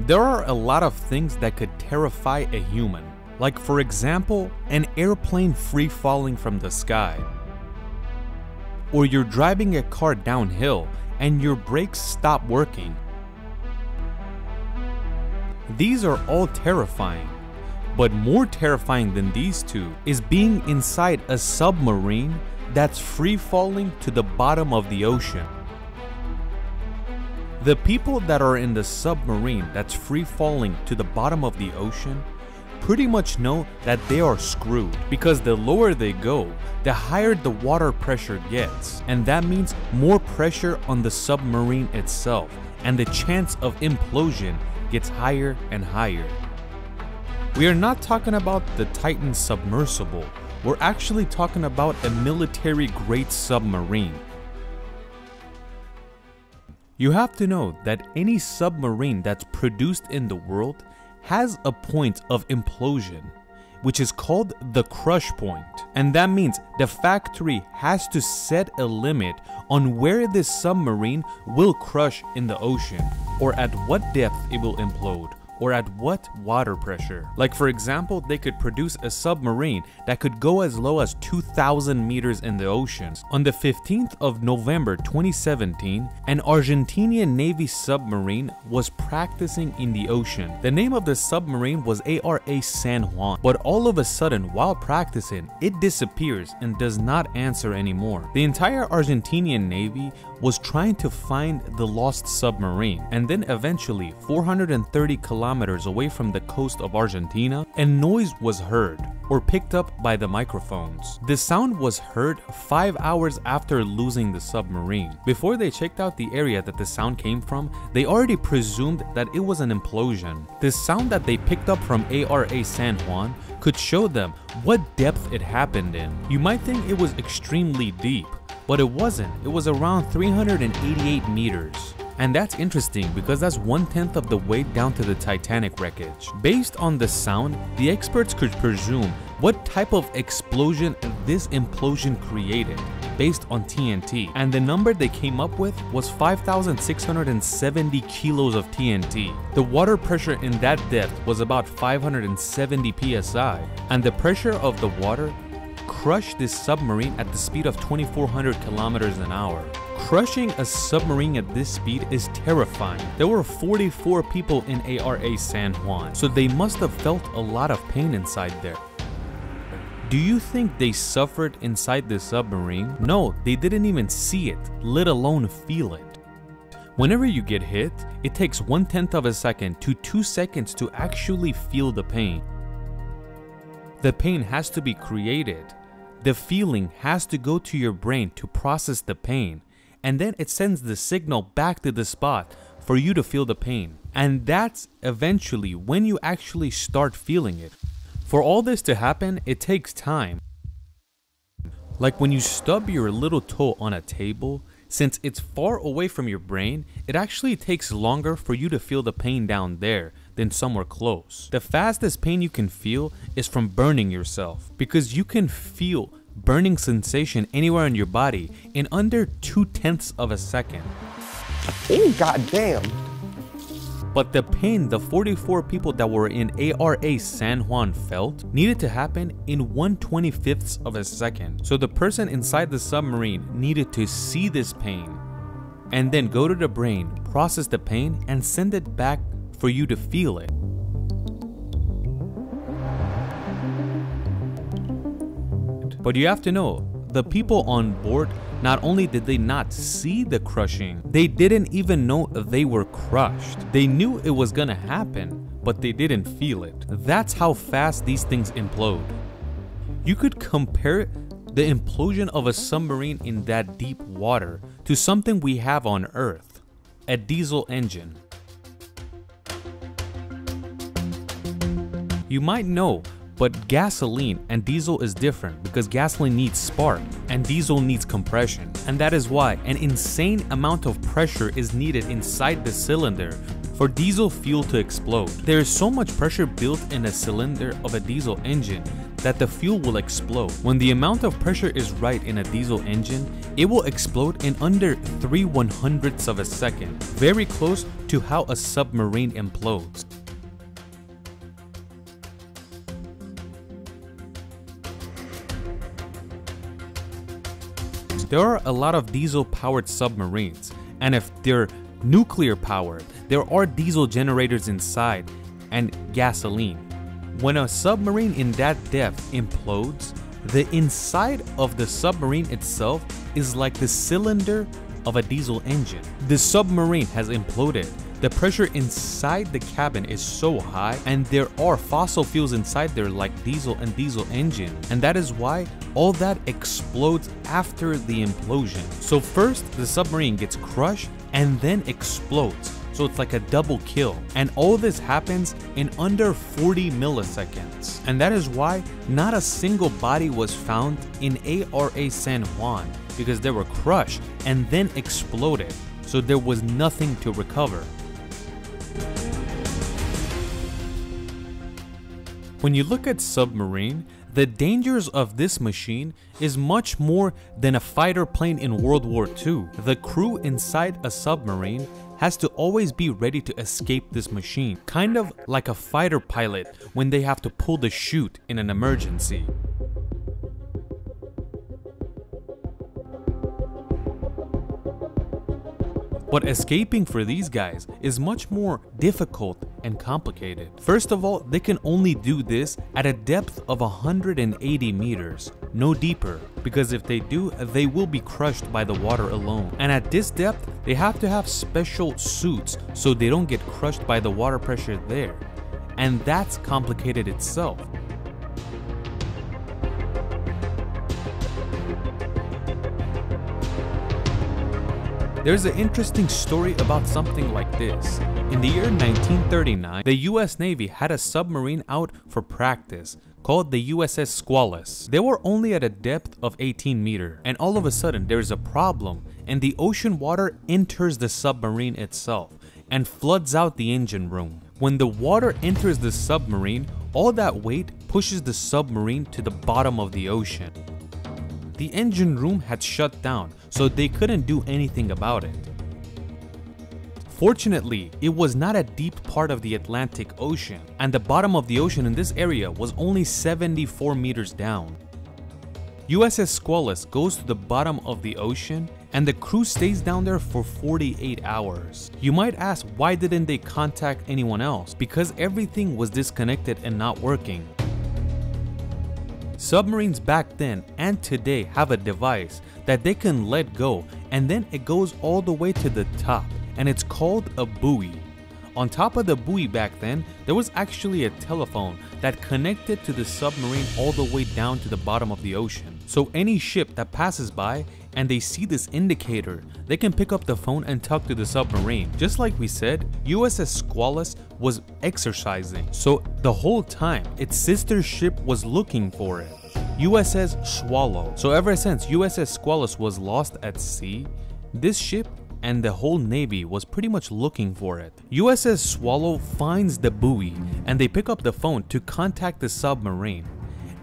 There are a lot of things that could terrify a human, like for example, an airplane free falling from the sky. Or you're driving a car downhill and your brakes stop working. These are all terrifying, but more terrifying than these two is being inside a submarine that's free falling to the bottom of the ocean. The people that are in the submarine that's free falling to the bottom of the ocean pretty much know that they are screwed because the lower they go, the higher the water pressure gets, and that means more pressure on the submarine itself, and the chance of implosion gets higher and higher. We are not talking about the Titan submersible, we're actually talking about a military grade submarine you have to know that any submarine that's produced in the world has a point of implosion, which is called the crush point. And that means the factory has to set a limit on where this submarine will crush in the ocean, or at what depth it will implode, or at what water pressure. Like for example, they could produce a submarine that could go as low as 2,000 meters in the oceans. On the 15th of November 2017, an Argentinian Navy submarine was practicing in the ocean. The name of the submarine was ARA San Juan, but all of a sudden while practicing, it disappears and does not answer anymore. The entire Argentinian Navy was trying to find the lost submarine and then eventually 430 kilometers away from the coast of Argentina a noise was heard or picked up by the microphones. The sound was heard 5 hours after losing the submarine. Before they checked out the area that the sound came from, they already presumed that it was an implosion. The sound that they picked up from ARA San Juan could show them what depth it happened in. You might think it was extremely deep, but it wasn't. It was around 388 meters. And that's interesting because that's one tenth of the way down to the Titanic wreckage. Based on the sound, the experts could presume what type of explosion this implosion created based on TNT. And the number they came up with was 5,670 kilos of TNT. The water pressure in that depth was about 570 psi, and the pressure of the water crushed this submarine at the speed of 2400 kilometers an hour. Crushing a submarine at this speed is terrifying. There were 44 people in ARA San Juan, so they must have felt a lot of pain inside there. Do you think they suffered inside the submarine? No, they didn't even see it, let alone feel it. Whenever you get hit, it takes one tenth of a second to two seconds to actually feel the pain. The pain has to be created. The feeling has to go to your brain to process the pain, and then it sends the signal back to the spot for you to feel the pain. And that's eventually when you actually start feeling it. For all this to happen, it takes time. Like when you stub your little toe on a table, since it's far away from your brain, it actually takes longer for you to feel the pain down there than somewhere close. The fastest pain you can feel is from burning yourself because you can feel burning sensation anywhere in your body in under two tenths of a second. Oh, goddamn. But the pain the 44 people that were in ARA San Juan felt needed to happen in 1 25th of a second. So the person inside the submarine needed to see this pain and then go to the brain, process the pain, and send it back for you to feel it. But you have to know, the people on board, not only did they not see the crushing, they didn't even know they were crushed. They knew it was gonna happen, but they didn't feel it. That's how fast these things implode. You could compare the implosion of a submarine in that deep water to something we have on Earth, a diesel engine. You might know, but gasoline and diesel is different because gasoline needs spark and diesel needs compression. And that is why an insane amount of pressure is needed inside the cylinder for diesel fuel to explode. There is so much pressure built in a cylinder of a diesel engine that the fuel will explode. When the amount of pressure is right in a diesel engine, it will explode in under 3 one hundredths of a second, very close to how a submarine implodes. There are a lot of diesel powered submarines, and if they're nuclear powered, there are diesel generators inside and gasoline. When a submarine in that depth implodes, the inside of the submarine itself is like the cylinder of a diesel engine. The submarine has imploded. The pressure inside the cabin is so high and there are fossil fuels inside there like diesel and diesel engine and that is why all that explodes after the implosion. So first the submarine gets crushed and then explodes so it's like a double kill. And all this happens in under 40 milliseconds. And that is why not a single body was found in ARA San Juan because they were crushed and then exploded, so there was nothing to recover. When you look at submarine, the dangers of this machine is much more than a fighter plane in World War II. The crew inside a submarine has to always be ready to escape this machine, kind of like a fighter pilot when they have to pull the chute in an emergency. But escaping for these guys is much more difficult and complicated. First of all, they can only do this at a depth of 180 meters, no deeper, because if they do, they will be crushed by the water alone. And at this depth, they have to have special suits so they don't get crushed by the water pressure there. And that's complicated itself. There's an interesting story about something like this. In the year 1939, the US Navy had a submarine out for practice called the USS Squalus. They were only at a depth of 18 meter, and all of a sudden there's a problem and the ocean water enters the submarine itself and floods out the engine room. When the water enters the submarine, all that weight pushes the submarine to the bottom of the ocean. The engine room had shut down, so they couldn't do anything about it. Fortunately, it was not a deep part of the Atlantic Ocean, and the bottom of the ocean in this area was only 74 meters down. USS Squalus goes to the bottom of the ocean and the crew stays down there for 48 hours. You might ask why didn't they contact anyone else? Because everything was disconnected and not working. Submarines back then and today have a device that they can let go and then it goes all the way to the top and it's called a buoy. On top of the buoy back then, there was actually a telephone that connected to the submarine all the way down to the bottom of the ocean. So any ship that passes by and they see this indicator, they can pick up the phone and talk to the submarine. Just like we said, USS Squalus was exercising, so the whole time its sister ship was looking for it. USS Swallow. So ever since USS Squalus was lost at sea, this ship and the whole navy was pretty much looking for it. USS Swallow finds the buoy and they pick up the phone to contact the submarine.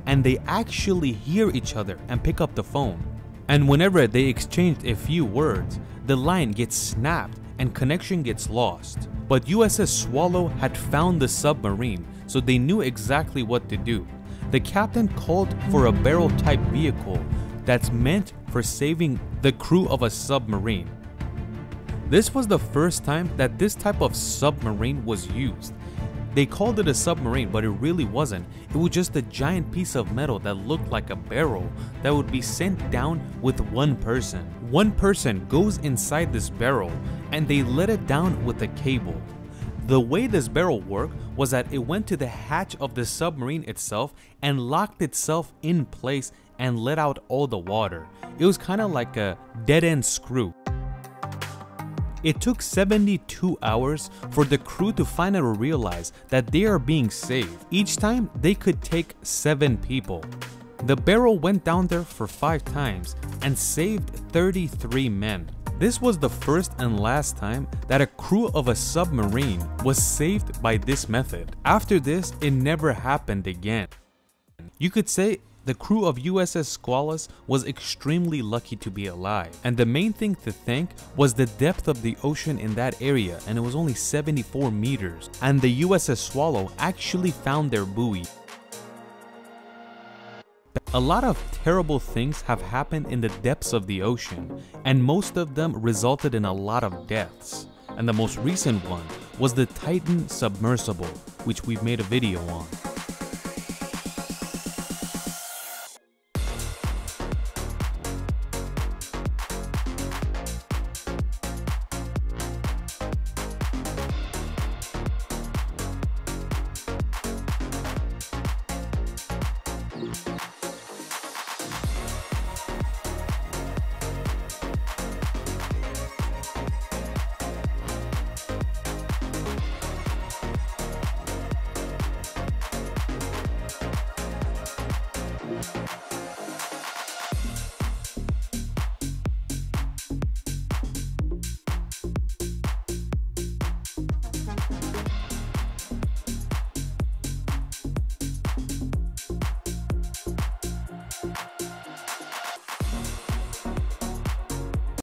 And they actually hear each other and pick up the phone. And whenever they exchanged a few words, the line gets snapped and connection gets lost. But USS Swallow had found the submarine, so they knew exactly what to do. The captain called for a barrel type vehicle that's meant for saving the crew of a submarine. This was the first time that this type of submarine was used. They called it a submarine, but it really wasn't. It was just a giant piece of metal that looked like a barrel that would be sent down with one person. One person goes inside this barrel and they let it down with a cable. The way this barrel worked was that it went to the hatch of the submarine itself and locked itself in place and let out all the water. It was kind of like a dead end screw. It took 72 hours for the crew to finally realize that they are being saved. Each time, they could take 7 people. The barrel went down there for 5 times and saved 33 men. This was the first and last time that a crew of a submarine was saved by this method. After this, it never happened again. You could say the crew of USS Squalus was extremely lucky to be alive, and the main thing to thank was the depth of the ocean in that area, and it was only 74 meters, and the USS Swallow actually found their buoy. A lot of terrible things have happened in the depths of the ocean, and most of them resulted in a lot of deaths. And the most recent one was the Titan submersible, which we've made a video on.